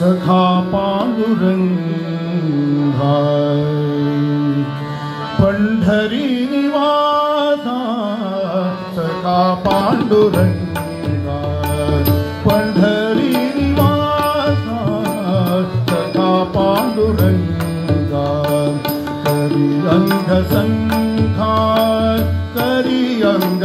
सखा पाण्डुरङ्गी पण्ढरीवास सखा पाण्डुरङ्गी रङ्गी अङ्ग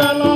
Hello.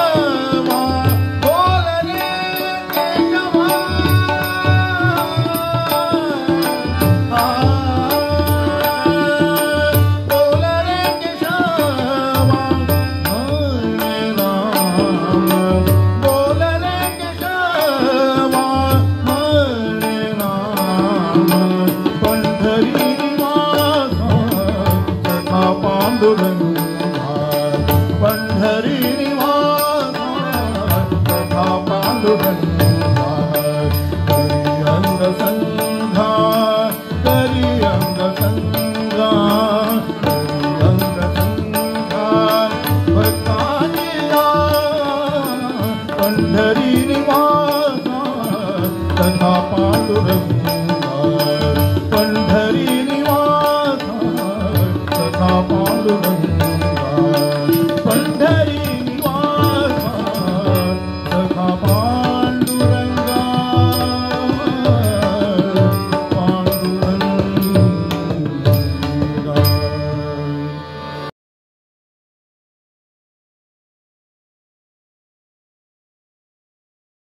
Oh. पांडुरंग पंढरी निवास तथा पांडुरंग